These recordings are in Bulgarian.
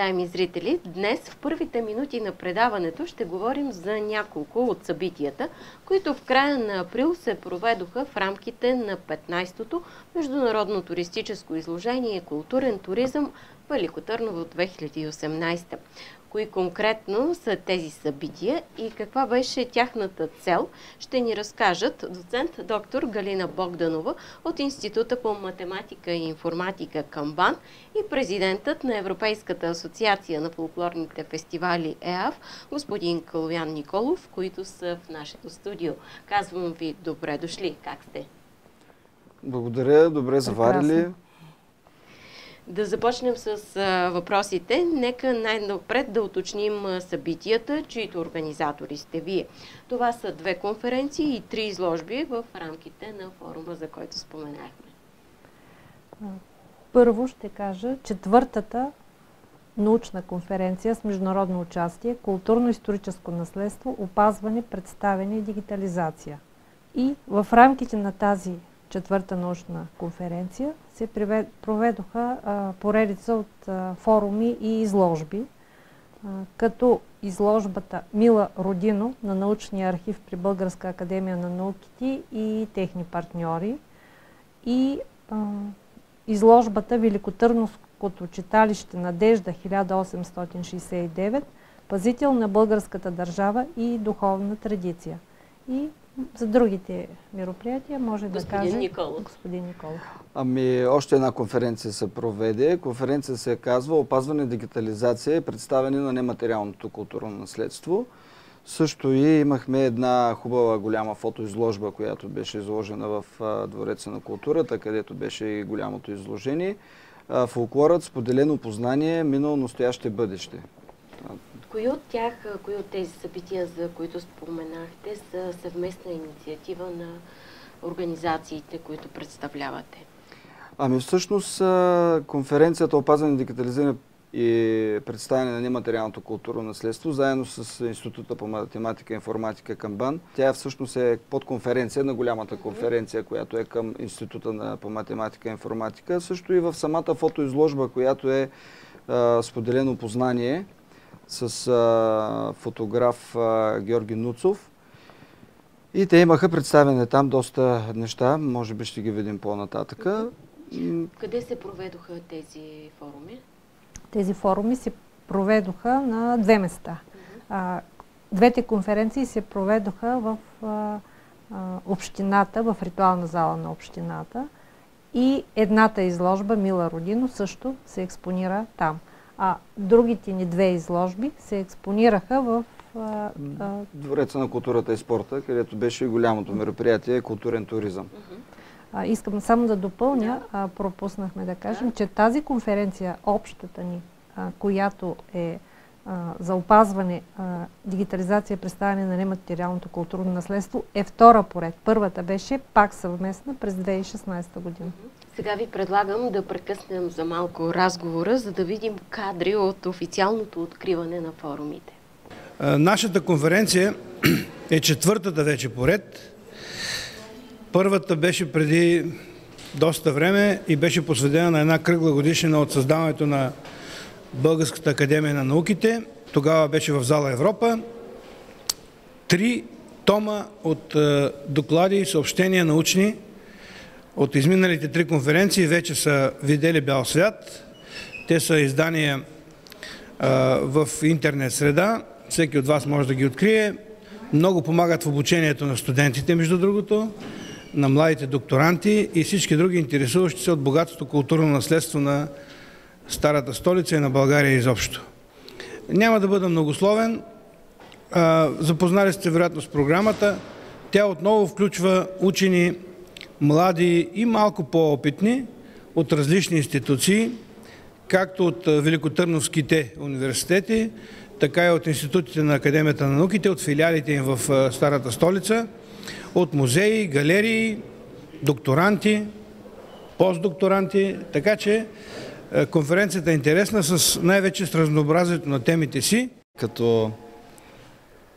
Уважаеми зрители! Днес в първите минути на предаването ще говорим за няколко от събитията, които в края на април се проведоха в рамките на 15-то Международно туристическо изложение Културен туризъм Велико Търново 2018 кои конкретно са тези събития и каква беше тяхната цел, ще ни разкажат доцент доктор Галина Богданова от Института по математика и информатика Камбан и президентът на Европейската асоциация на фолклорните фестивали ЕАФ, господин Калуян Николов, които са в нашето студио. Казвам ви добре дошли. Как сте? Благодаря, добре заварили. Да започнем с а, въпросите. Нека най-напред да уточним събитията, чието организатори сте вие. Това са две конференции и три изложби в рамките на форума, за който споменахме. Първо ще кажа четвъртата научна конференция с международно участие Културно-историческо наследство, опазване, представяне и дигитализация. И в рамките на тази четвърта научна конференция се проведоха поредица от форуми и изложби, като изложбата Мила Родино на научния архив при Българска академия на науките и техни партньори и изложбата Великотърновското читалище Надежда 1869 пазител на българската държава и духовна традиция. И за другите мероприятия може господин да каже Николов. господин Николов. Ами, още една конференция се проведе. Конференция се казва Опазване, дигитализация и представяне на нематериалното културно наследство. Също и имахме една хубава голяма фотоизложба, която беше изложена в Двореца на културата, където беше и голямото изложение. Фолклорът, споделено познание, минало, настояще, бъдеще. Кои от тях, кои от тези събития, за които споменахте, са съвместна инициатива на организациите, които представлявате? Ами всъщност конференцията Опазване, дигитализиране и представяне на нематериалното културно наследство, заедно с Института по математика и информатика Камбан. Тя всъщност е подконференция на голямата конференция, която е към Института на, по математика и информатика. Също и в самата фотоизложба, която е а, споделено познание, с а, фотограф а, Георги Нуцов. И те имаха представене там доста неща, може би ще ги видим по-нататъка. Къде се проведоха тези форуми? Тези форуми се проведоха на две места. А, двете конференции се проведоха в а, общината, в ритуална зала на общината. И едната изложба, Мила Родино, също се експонира там а другите ни две изложби се експонираха в а, а... Двореца на културата и спорта, където беше и голямото мероприятие културен туризъм. А, искам само да допълня, а, пропуснахме да кажем, че тази конференция, общата ни, а, която е за опазване, дигитализация и представяне на нематериалното културно наследство, е втора поред. Първата беше пак съвместна през 2016 година. Сега ви предлагам да прекъснем за малко разговора, за да видим кадри от официалното откриване на форумите. Нашата конференция е четвъртата вече поред. Първата беше преди доста време и беше посветена на една кръгла годишнина от създаването на Българската академия на науките. Тогава беше в зала Европа. Три тома от доклади и съобщения научни – от изминалите три конференции вече са видели бял свят. Те са издания в интернет среда. Всеки от вас може да ги открие. Много помагат в обучението на студентите, между другото, на младите докторанти и всички други интересуващи се от богатото културно наследство на старата столица и на България изобщо. Няма да бъда многословен. Запознали сте вероятно с програмата. Тя отново включва учени млади и малко по-опитни от различни институции, както от Великотърновските университети, така и от институтите на Академията на науките, от филиалите им в Старата столица, от музеи, галерии, докторанти, постдокторанти, така че конференцията е интересна с най-вече с разнообразието на темите си. Като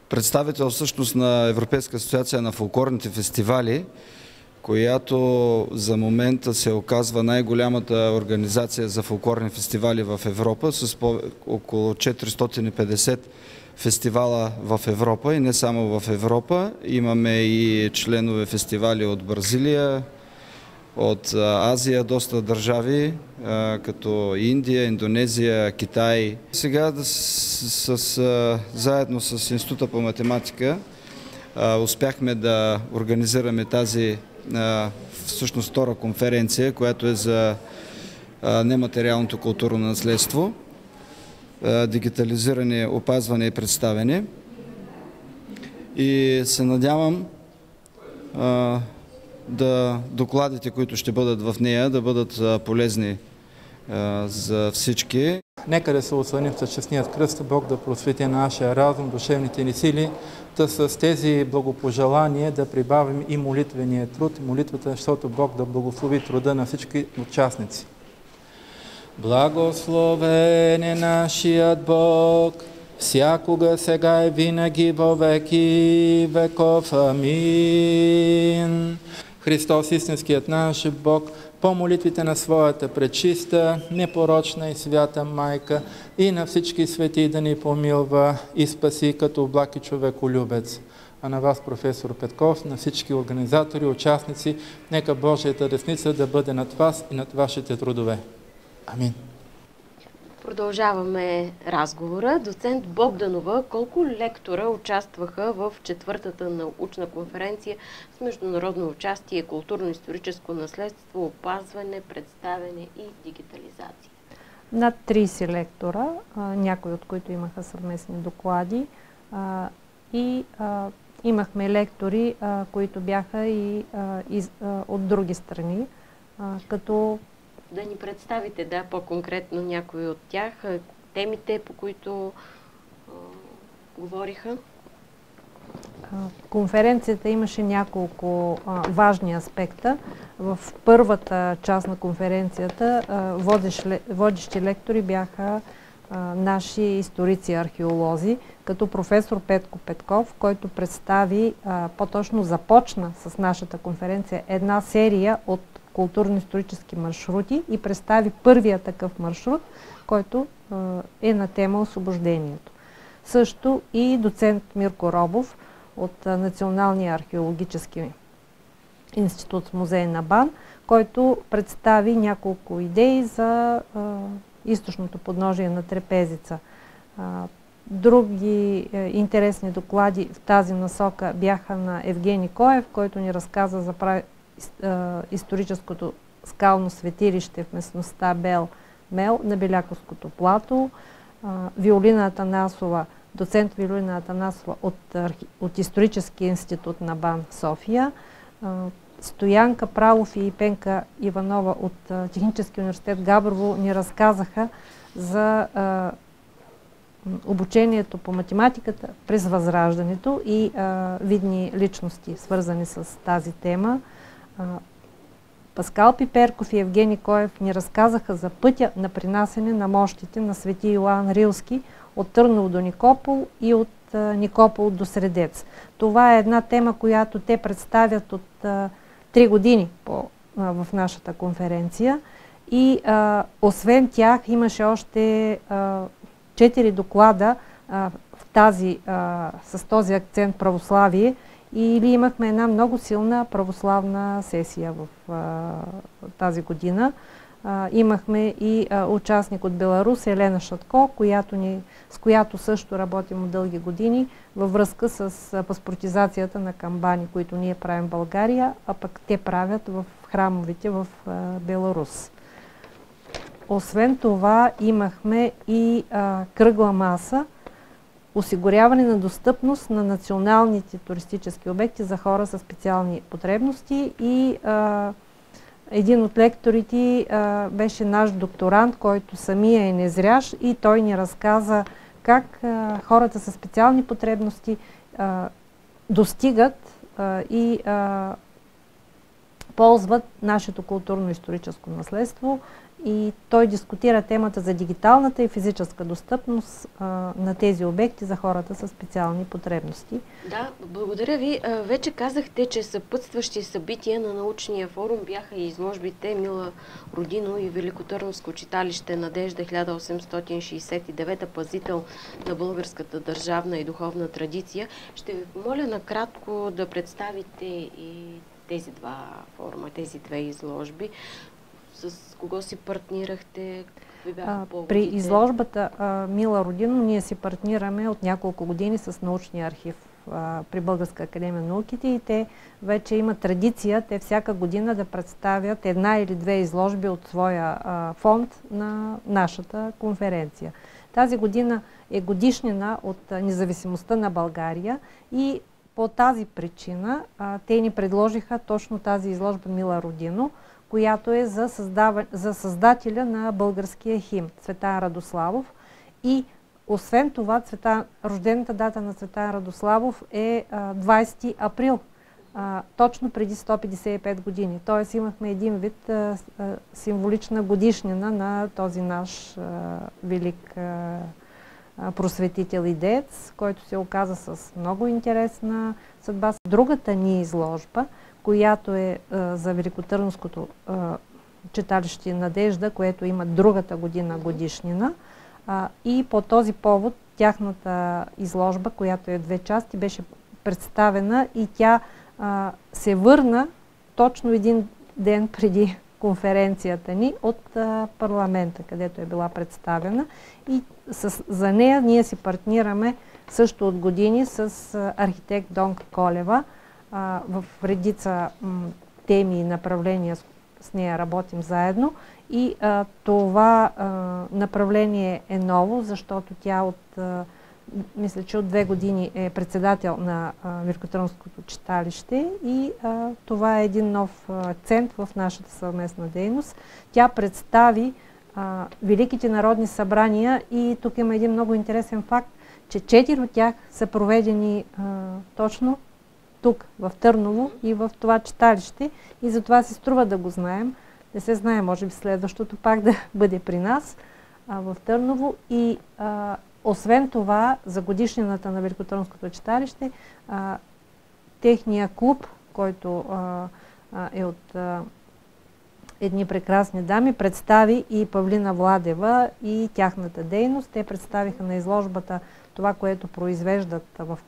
представител всъщност на Европейска асоциация на фолклорните фестивали, която за момента се оказва най-голямата организация за фолклорни фестивали в Европа с около 450 фестивала в Европа и не само в Европа. Имаме и членове фестивали от Бразилия, от Азия, доста държави, като Индия, Индонезия, Китай. Сега с, с, заедно с Института по математика успяхме да организираме тази всъщност втора конференция, която е за нематериалното културно наследство, дигитализиране, опазване и представяне. И се надявам да докладите, които ще бъдат в нея, да бъдат полезни за всички. Нека да се осланим с честният кръст, Бог да просвети нашия разум, душевните ни сили, да с тези благопожелания да прибавим и молитвения труд, и молитвата, защото Бог да благослови труда на всички участници. Благословен е нашият Бог, всякога, сега и винаги, во веки веков. Амин. Христос, истинският наш Бог, по молитвите на своята пречиста, непорочна и свята майка и на всички свети да ни помилва и спаси като облак и човеколюбец. А на вас, професор Петков, на всички организатори, участници, нека Божията десница да бъде над вас и над вашите трудове. Амин. Продължаваме разговора. Доцент Богданова, колко лектора участваха в четвъртата научна конференция с международно участие, културно-историческо наследство, опазване, представяне и дигитализация? Над 30 лектора, някои от които имаха съвместни доклади и имахме лектори, които бяха и от други страни, като да ни представите да, по-конкретно някои от тях, темите, по които а, говориха? Конференцията имаше няколко а, важни аспекта. В първата част на конференцията водещи лектори бяха а, наши историци археолози, като професор Петко Петков, който представи, по-точно започна с нашата конференция една серия от културно-исторически маршрути и представи първия такъв маршрут, който е на тема освобождението. Също и доцент Мирко Робов от Националния археологически институт с музей на БАН, който представи няколко идеи за източното подножие на трапезица. Други е, интересни доклади в тази насока бяха на Евгений Коев, който ни разказа за историческото скално светилище в местността Бел Мел на Беляковското плато, Виолина Атанасова, доцент Виолина Атанасова от, от Историческия институт на БАН София, Стоянка Правов и Пенка Иванова от Техническия университет Габрово ни разказаха за обучението по математиката през възраждането и а, видни личности, свързани с тази тема. Паскал Пиперков и Евгений Коев ни разказаха за пътя на принасене на мощите на свети Йоан Рилски от Търново до Никопол и от Никопол до Средец. Това е една тема, която те представят от три години по, в нашата конференция. И а, освен тях имаше още четири доклада а, в тази, а, с този акцент православие или имахме една много силна православна сесия в а, тази година. А, имахме и а, участник от Беларус, Елена Шатко, която ни, с която също работим от дълги години във връзка с а, паспортизацията на камбани, които ние правим в България, а пък те правят в храмовите в Беларус. Освен това имахме и кръгла маса, осигуряване на достъпност на националните туристически обекти за хора с специални потребности и а, един от лекторите а, беше наш докторант, който самия е незрящ и той ни разказа как а, хората с специални потребности а, достигат и ползват нашето културно-историческо наследство и той дискутира темата за дигиталната и физическа достъпност а, на тези обекти за хората с специални потребности. Да, благодаря ви. Вече казахте, че съпътстващи събития на научния форум бяха и изложбите Мила Родино и Великотърновско читалище Надежда 1869, пазител на българската държавна и духовна традиция. Ще ви помоля накратко да представите и тези два форума, тези две изложби. С кого си партнирахте? А, при изложбата а, Мила Родино ние си партнираме от няколко години с научния архив а, при Българска академия на науките и те вече имат традиция, те всяка година да представят една или две изложби от своя фонд на нашата конференция. Тази година е годишнина от независимостта на България и по тази причина те ни предложиха точно тази изложба Мила Родино, която е за, създава, за създателя на българския хим, Цветан Радославов. И освен това, цвета, рождената дата на Цветан Радославов е а, 20 април, а, точно преди 155 години. Тоест имахме един вид а, символична годишнина на този наш велик просветител и дец, който се оказа с много интересна съдба. Другата ни изложба, която е за Великотърновското читалище Надежда, което има другата година годишнина. И по този повод тяхната изложба, която е две части, беше представена и тя се върна точно един ден преди конференцията ни от парламента, където е била представена. И с, за нея ние си партнираме също от години с архитект Донка Колева. В редица теми и направления с, нея работим заедно. И а, това а, направление е ново, защото тя от а, мисля, че от две години е председател на Великотърновското читалище и а, това е един нов акцент в нашата съвместна дейност. Тя представи а, Великите народни събрания и тук има един много интересен факт, че четири от тях са проведени а, точно тук, в Търново и в това читалище и затова се струва да го знаем. Не се знае, може би следващото пак да бъде при нас а, в Търново и а, освен това, за годишнината на Великотърнското читалище, а, техния клуб, който а, а, е от а, едни прекрасни дами, представи и Павлина Владева и тяхната дейност. Те представиха на изложбата това, което произвеждат в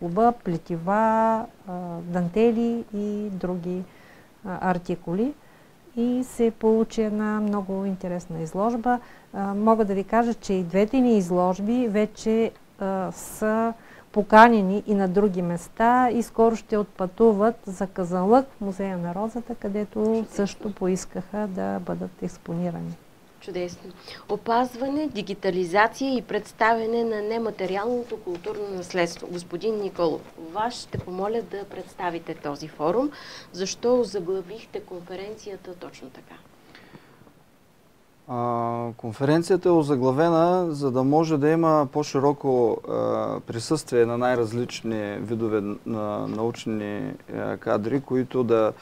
клуба, плетива, дантели и други артикули и се получи една много интересна изложба. Мога да ви кажа, че и двете ни изложби вече са поканени и на други места и скоро ще отпътуват за Казанлък в Музея на розата, където също поискаха да бъдат експонирани. Чудесно. Опазване, дигитализация и представяне на нематериалното културно наследство. Господин Николов, вас ще помоля да представите този форум. Защо заглавихте конференцията точно така? Конференцията е озаглавена, за да може да има по-широко присъствие на най-различни видове на научни кадри, които да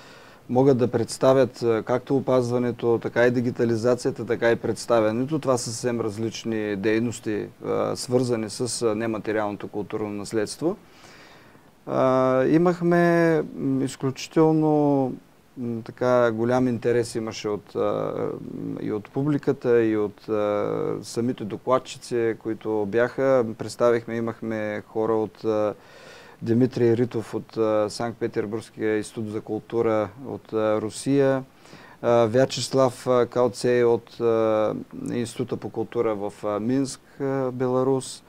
могат да представят както опазването, така и дигитализацията, така и представянето. Това са съвсем различни дейности, свързани с нематериалното културно наследство. Имахме изключително така голям интерес имаше от, и от публиката, и от самите докладчици, които бяха. Представихме, имахме хора от Димитрий Ритов от Санкт-Петербургския институт за култура от Русия, Вячеслав Калцей от Института по култура в Минск, Беларус,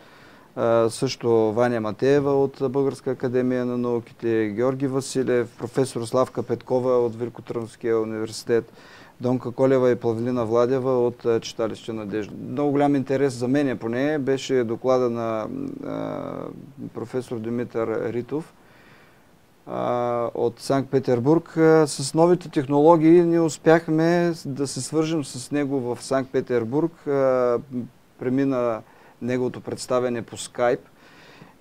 също Ваня Матеева от Българска академия на науките, Георги Василев, професор Славка Петкова от Великотърновския университет, Донка Колева и Павлина Владева от читалище Надежда. Много голям интерес за мен поне беше доклада на професор Димитър Ритов от Санкт-Петербург. С новите технологии ние успяхме да се свържем с него в Санкт-Петербург. Премина неговото представяне по скайп.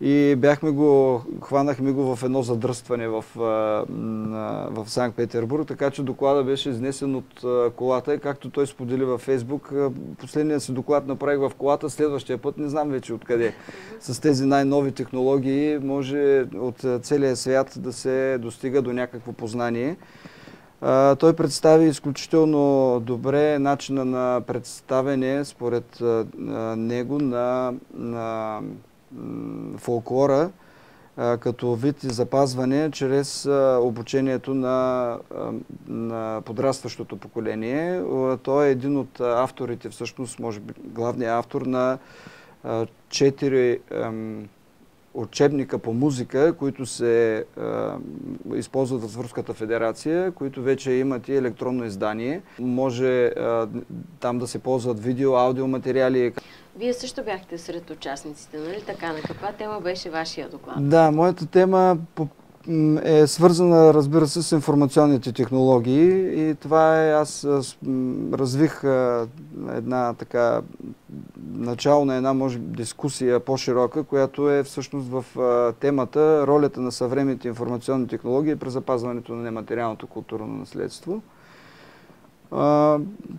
И бяхме го, хванахме го в едно задръстване в, в Санкт-Петербург, така че доклада беше изнесен от колата и както той сподели във Фейсбук, последният си доклад направих в колата, следващия път не знам вече откъде. С тези най-нови технологии може от целия свят да се достига до някакво познание. Той представи изключително добре начина на представяне, според него, на, на фолклора като вид и запазване чрез обучението на, на подрастващото поколение. Той е един от авторите, всъщност, може би главният автор на четири учебника по музика, които се използват в Руската федерация, които вече имат и електронно издание. Може там да се ползват видео, аудиоматериали. Вие също бяхте сред участниците, нали така? На каква тема беше вашия доклад? Да, моята тема е свързана, разбира се, с информационните технологии и това е, аз развих една така начало на една, може дискусия по-широка, която е всъщност в темата ролята на съвременните информационни технологии при запазването на нематериалното културно наследство.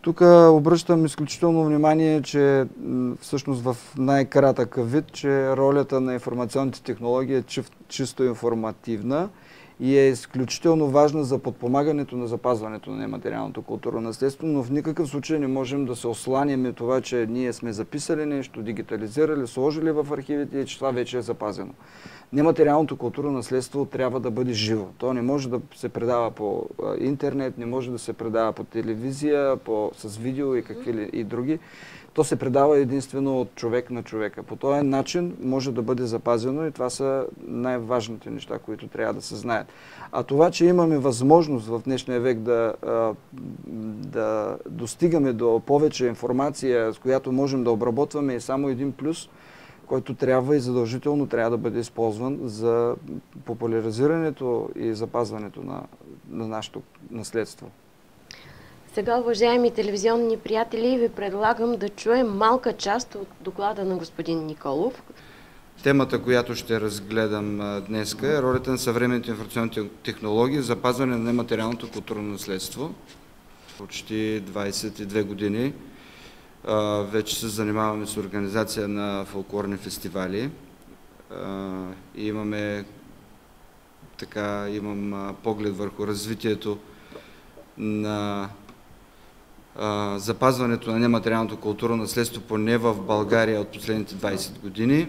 Тук обръщам изключително внимание, че всъщност в най-кратък вид, че ролята на информационните технологии е чисто информативна и е изключително важна за подпомагането на запазването на нематериалното културно наследство, но в никакъв случай не можем да се осланяме това, че ние сме записали нещо, дигитализирали, сложили в архивите и че това вече е запазено нематериалното културно наследство трябва да бъде живо. То не може да се предава по интернет, не може да се предава по телевизия, по, с видео и какви ли и други. То се предава единствено от човек на човека. По този начин може да бъде запазено и това са най-важните неща, които трябва да се знаят. А това, че имаме възможност в днешния век да, да достигаме до повече информация, с която можем да обработваме е само един плюс – който трябва и задължително трябва да бъде използван за популяризирането и запазването на, на нашето наследство. Сега, уважаеми телевизионни приятели, ви предлагам да чуем малка част от доклада на господин Николов. Темата, която ще разгледам днес е ролята на съвременните информационни технологии за запазване на нематериалното културно наследство. Почти 22 години вече се занимаваме с организация на фолклорни фестивали. И имаме така, имам поглед върху развитието на запазването на нематериалното културно наследство поне в България от последните 20 години.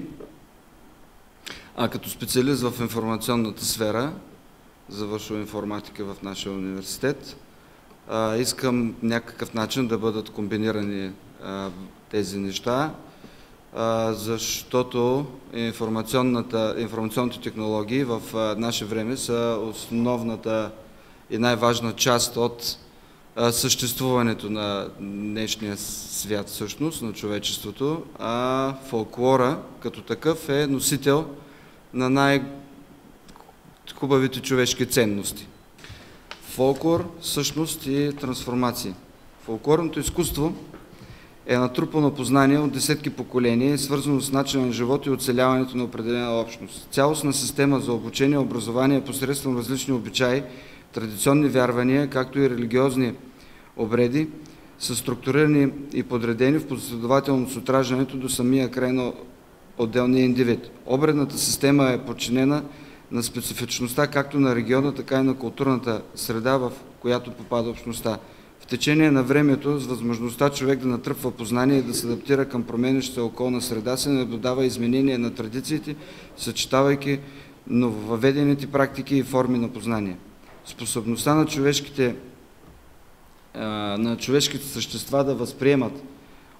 А като специалист в информационната сфера, завършил информатика в нашия университет, искам някакъв начин да бъдат комбинирани тези неща, защото информационните технологии в наше време са основната и най-важна част от съществуването на днешния свят всъщност, на човечеството, а фолклора като такъв е носител на най-хубавите човешки ценности. Фолклор, същност и трансформации. Фолклорното изкуство е натрупано познание от десетки поколения и свързано с начина на живот и оцеляването на определена общност. Цялостна система за обучение и образование посредством различни обичаи, традиционни вярвания, както и религиозни обреди, са структурирани и подредени в последователност от раждането до самия край на отделния индивид. Обредната система е подчинена на специфичността както на региона, така и на културната среда, в която попада общността течение на времето, с възможността човек да натръпва познание и да се адаптира към променящата околна среда, се наблюдава изменение на традициите, съчетавайки нововъведените практики и форми на познание. Способността на човешките, на човешките същества да възприемат,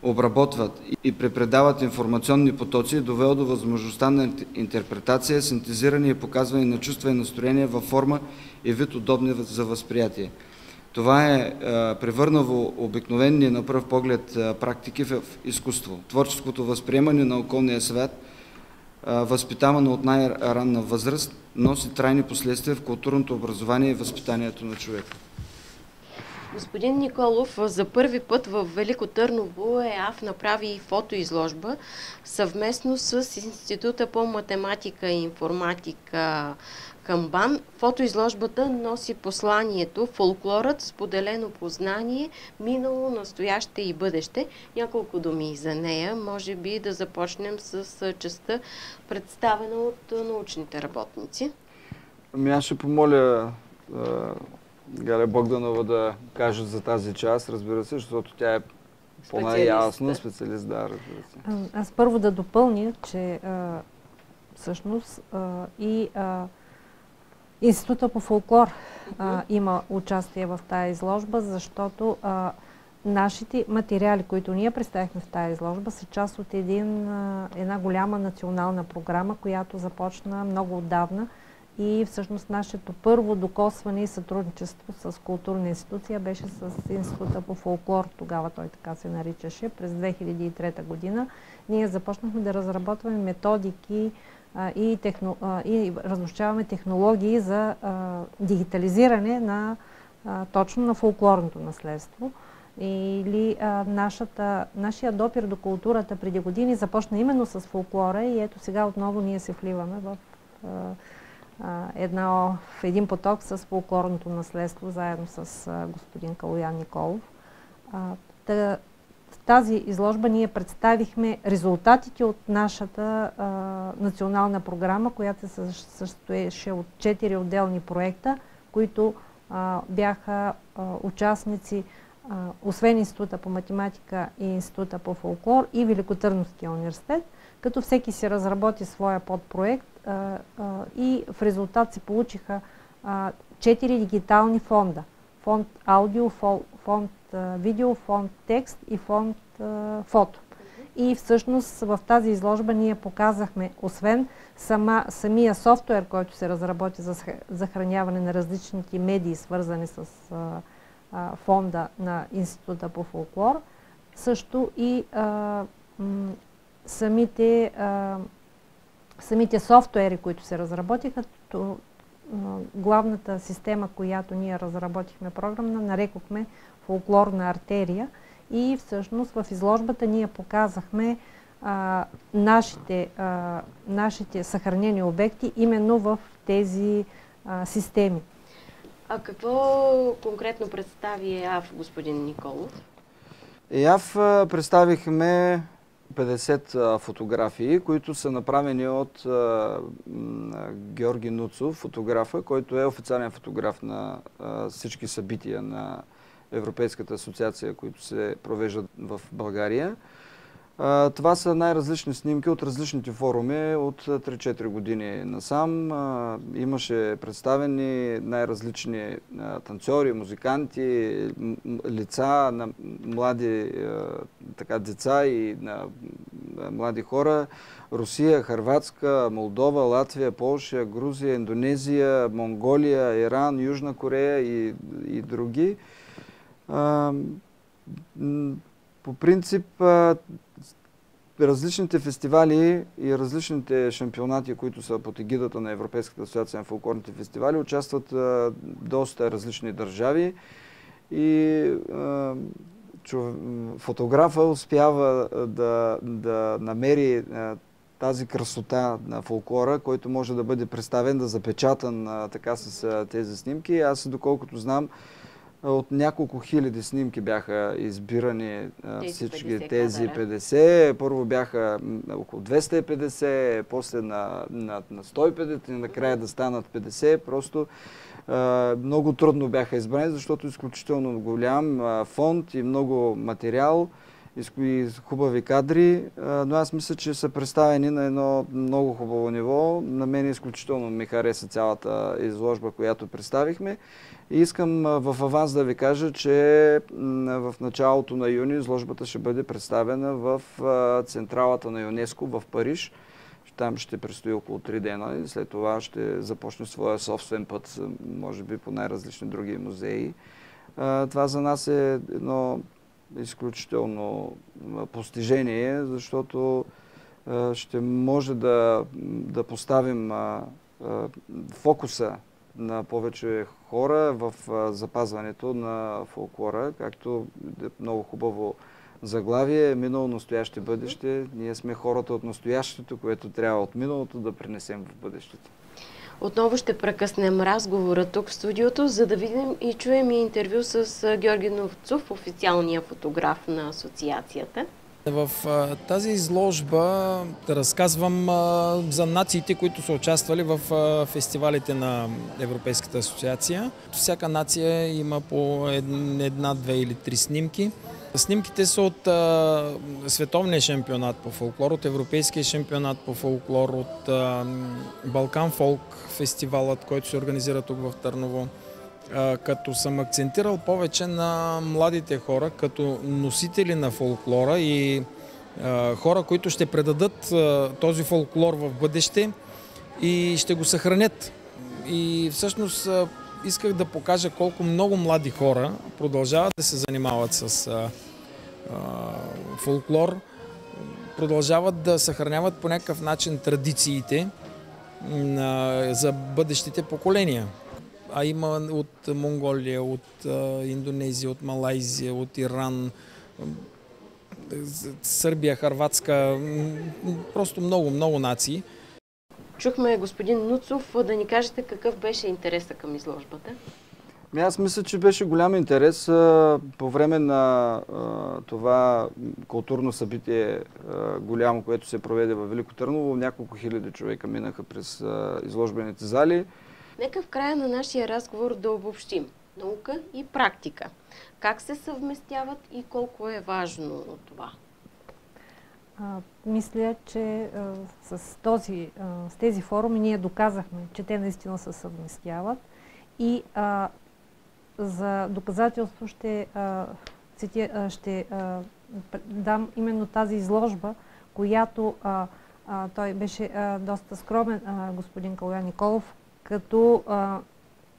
обработват и препредават информационни потоци е довело до възможността на интерпретация, синтезиране и показване на чувства и настроения във форма и вид удобни за възприятие. Това е превърнало обикновени на пръв поглед практики в изкуство. Творческото възприемане на околния свят, възпитавано от най-ранна възраст, носи трайни последствия в културното образование и възпитанието на човека. Господин Николов, за първи път в Велико Търново ЕАФ направи фотоизложба съвместно с Института по математика и информатика Камбан. Фотоизложбата носи посланието Фолклорът, споделено познание, минало, настояще и бъдеще. Няколко думи за нея. Може би да започнем с частта представена от научните работници. Ами аз ще помоля Галя Богданова да каже за тази част, разбира се, защото тя е по-най-ясно специалист, да, разбира се. Аз първо да допълня, че а, всъщност а, и а, Института по фолклор а, има участие в тази изложба, защото а, нашите материали, които ние представихме в тази изложба, са част от един, а, една голяма национална програма, която започна много отдавна и всъщност нашето първо докосване и сътрудничество с културна институция беше с Института по фолклор, тогава той така се наричаше, през 2003 година. Ние започнахме да разработваме методики и, техно, и размощаваме технологии за а, дигитализиране на точно на фолклорното наследство. Или а, нашата, нашия допир до културата преди години започна именно с фолклора и ето сега отново ние се вливаме в а, едно, в един поток с фолклорното наследство, заедно с господин Калоян Николов. в тази изложба ние представихме резултатите от нашата а, национална програма, която се състоеше от четири отделни проекта, които а, бяха а, участници освен Института по математика и Института по фолклор и Великотърновския университет, като всеки си разработи своя подпроект и в резултат се получиха четири дигитални фонда. Фонд аудио, фонд видео, фонд текст и фонд фото. И всъщност в тази изложба ние показахме, освен сама, самия софтуер, който се разработи за съхраняване на различните медии, свързани с а, а, фонда на Института по фолклор, също и а, самите самите софтуери, които се разработиха, то, главната система, която ние разработихме програмна, нарекохме фолклорна артерия и всъщност в изложбата ние показахме а, нашите, а, нашите съхранени обекти именно в тези а, системи. А какво конкретно представи ЕАФ, господин Николов? ЕАФ представихме 50 фотографии, които са направени от Георги Нуцов, фотографа, който е официален фотограф на всички събития на Европейската асоциация, които се провеждат в България. Това са най-различни снимки от различните форуми от 3-4 години насам. Имаше представени най-различни танцори, музиканти, лица на млади така, деца и на млади хора. Русия, Харватска, Молдова, Латвия, Полша, Грузия, Индонезия, Монголия, Иран, Южна Корея и, и други. По принцип, различните фестивали и различните шампионати, които са под егидата на Европейската асоциация на фолклорните фестивали, участват доста различни държави и фотографа успява да, да намери тази красота на фолклора, който може да бъде представен, да запечатан така с тези снимки. Аз, доколкото знам, от няколко хиляди снимки бяха избирани тези всички 50 тези 50. Първо бяха около 250, после на, на, на 150 и накрая да станат 50. Просто а, много трудно бяха избрани, защото изключително голям а, фонд и много материал и хубави кадри, но аз мисля, че са представени на едно много хубаво ниво. На мен изключително ми хареса цялата изложба, която представихме. И искам в аванс да ви кажа, че в началото на юни изложбата ще бъде представена в централата на ЮНЕСКО в Париж. Там ще предстои около 3 дена и след това ще започне своя собствен път, може би по най-различни други музеи. Това за нас е едно изключително постижение, защото ще може да, да поставим фокуса на повече хора в запазването на фолклора, както много хубаво заглавие минало, настояще, бъдеще. Ние сме хората от настоящето, което трябва от миналото да принесем в бъдещето. Отново ще прекъснем разговора тук в студиото, за да видим и чуем и интервю с Георги Новцов, официалния фотограф на асоциацията. В тази изложба разказвам за нациите, които са участвали в фестивалите на Европейската асоциация. Всяка нация има по една, две или три снимки. Снимките са от световния шампионат по фолклор, от европейския шампионат по фолклор, от Балкан фолк фестивалът, който се организира тук в Търново. Като съм акцентирал повече на младите хора, като носители на фолклора и хора, които ще предадат този фолклор в бъдеще и ще го съхранят. И всъщност исках да покажа колко много млади хора продължават да се занимават с фолклор, продължават да съхраняват по някакъв начин традициите за бъдещите поколения. А има от Монголия, от Индонезия, от Малайзия, от Иран, Сърбия, Харватска, просто много, много нации. Чухме господин Нуцов да ни кажете какъв беше интереса към изложбата. Ами аз мисля, че беше голям интерес по време на това културно събитие голямо, което се проведе в Велико Търново. Няколко хиляди човека минаха през изложбените зали. Нека в края на нашия разговор да обобщим наука и практика. Как се съвместяват и колко е важно това? А, мисля, че а, с, този, а, с тези форуми ние доказахме, че те наистина се съвместяват и а, за доказателство ще, а, цити, а, ще а, дам именно тази изложба, която а, а, той беше а, доста скромен, а, господин Калян Николов, като а,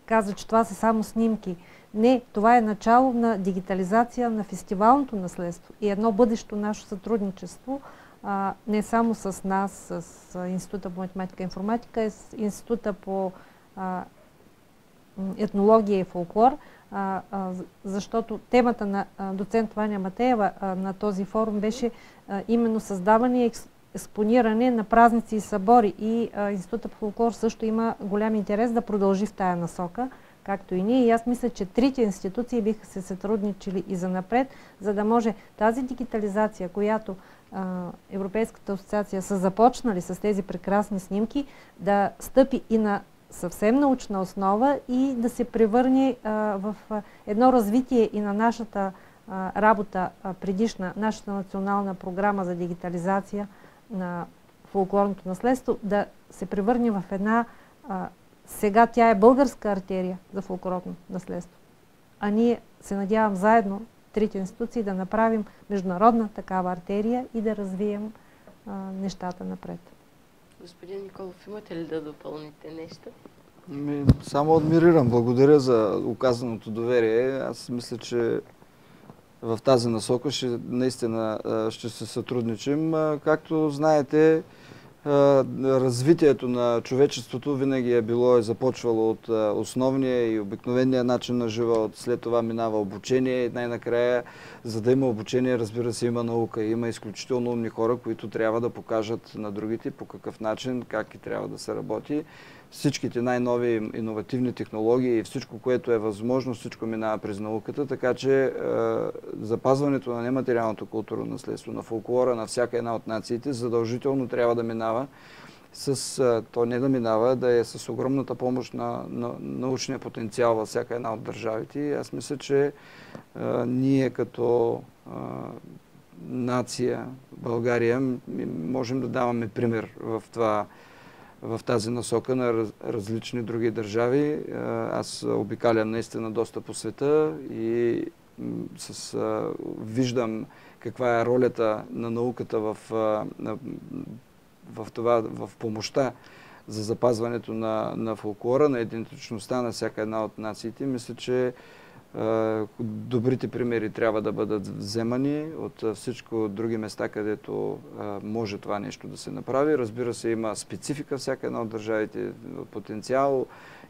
каза, че това са само снимки. Не, това е начало на дигитализация на фестивалното наследство и едно бъдещо наше сътрудничество, а, не само с нас, с Института по математика и информатика, и с Института по а, етнология и фолклор, а, а, защото темата на а, доцент Ваня Матеева а, на този форум беше а, именно създаване и експониране на празници и събори. И а, Института по фолклор също има голям интерес да продължи в тая насока, както и ние. И аз мисля, че трите институции биха се сътрудничили и за напред, за да може тази дигитализация, която Европейската асоциация са започнали с тези прекрасни снимки, да стъпи и на съвсем научна основа и да се превърне в едно развитие и на нашата работа предишна, нашата национална програма за дигитализация на фолклорното наследство, да се превърне в една, а, сега тя е българска артерия за фолклорното наследство. А ние се надявам заедно, трите институции, да направим международна такава артерия и да развием а, нещата напред. Господин Николов, имате ли да допълните нещо? Ми, само адмирирам. Благодаря за оказаното доверие. Аз мисля, че в тази насока ще, наистина ще се сътрудничим. Както знаете, развитието на човечеството винаги е било и започвало от основния и обикновения начин на живот. След това минава обучение и най-накрая, за да има обучение, разбира се, има наука. Има изключително умни хора, които трябва да покажат на другите по какъв начин, как и трябва да се работи всичките най-нови иновативни технологии и всичко, което е възможно, всичко минава през науката, така че е, запазването на нематериалното културно наследство, на фолклора на всяка една от нациите, задължително трябва да минава с, е, то не да минава, да е с огромната помощ на, на научния потенциал във всяка една от държавите. Аз мисля, че е, ние като е, нация, България, можем да даваме пример в това в тази насока на раз, различни други държави. Аз обикалям наистина доста по света и с, виждам каква е ролята на науката в, в, това, в помощта за запазването на, на фолклора, на идентичността на всяка една от нациите. Мисля, че Добрите примери трябва да бъдат вземани от всичко други места, където може това нещо да се направи. Разбира се, има специфика всяка една от държавите, потенциал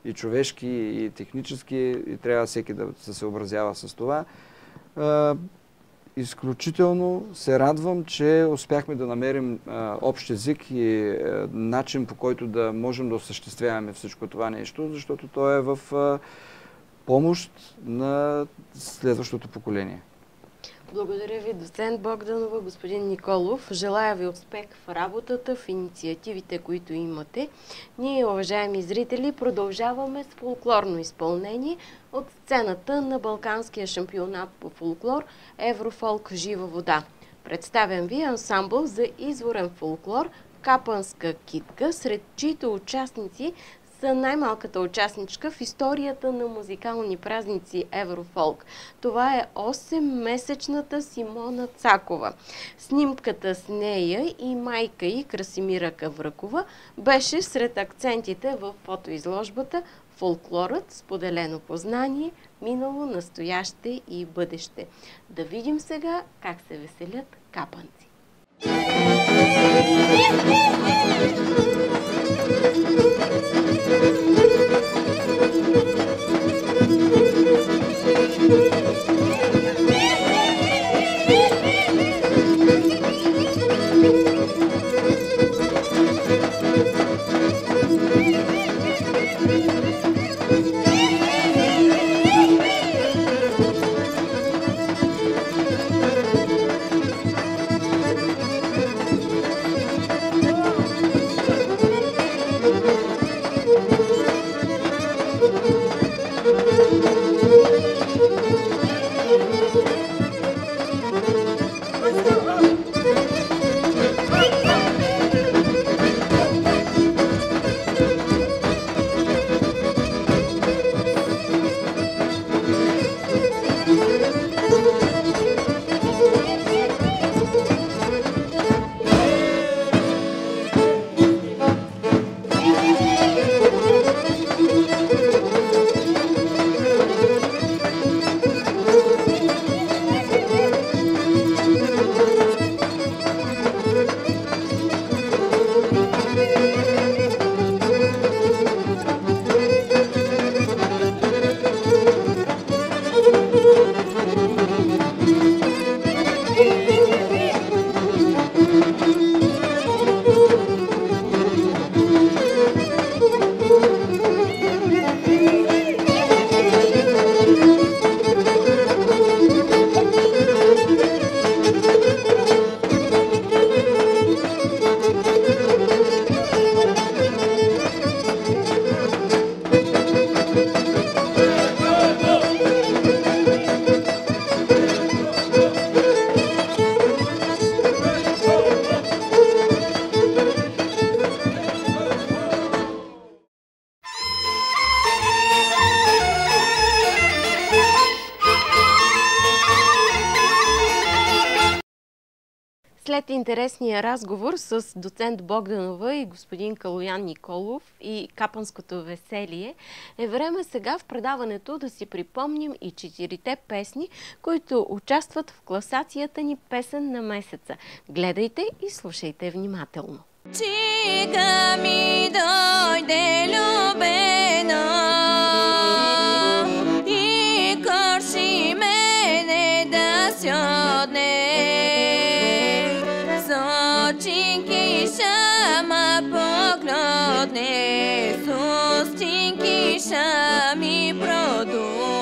и човешки, и технически, и трябва всеки да се съобразява с това. Изключително се радвам, че успяхме да намерим общ език и начин по който да можем да осъществяваме всичко това нещо, защото то е в помощ на следващото поколение. Благодаря ви, доцент Богданова, господин Николов. Желая ви успех в работата, в инициативите, които имате. Ние, уважаеми зрители, продължаваме с фолклорно изпълнение от сцената на Балканския шампионат по фолклор Еврофолк Жива вода. Представям ви ансамбъл за изворен фолклор Капанска китка, сред чието участници са най-малката участничка в историята на музикални празници Еврофолк. Това е 8-месечната Симона Цакова. Снимката с нея и майка и Красимира Кавръкова беше сред акцентите в фотоизложбата Фолклорът, споделено познание, минало, настояще и бъдеще. Да видим сега как се веселят капанци. Thank you. Интересния разговор с доцент Богданова и господин Калоян Николов и Капанското веселие, е време сега в предаването да си припомним и четирите песни, които участват в класацията ни песен на месеца. Гледайте и слушайте внимателно. Чига ми дойде любена deixa me produzir.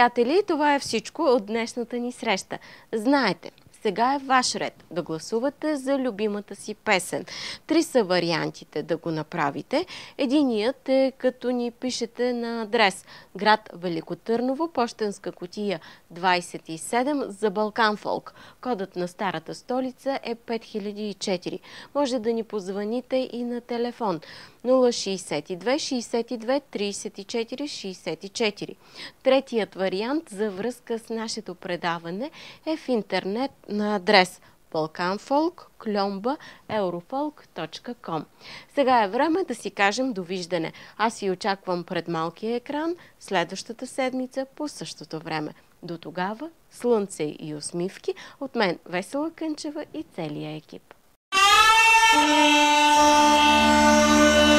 Приятели, това е всичко от днешната ни среща. Знаете, сега е ваш ред да гласувате за любимата си песен. Три са вариантите да го направите. Единият е като ни пишете на адрес град Велико Търново, почтенска котия 27 за Балкан Фолк. Кодът на старата столица е 5004. Може да ни позвоните и на телефон 062 62 34 64. Третият вариант за връзка с нашето предаване е в интернет на адрес balkanfolk.eurofолк.com Сега е време да си кажем довиждане. Аз ви очаквам пред малкия екран следващата седмица по същото време. До тогава слънце и усмивки от мен Весела Кънчева и целия екип. You.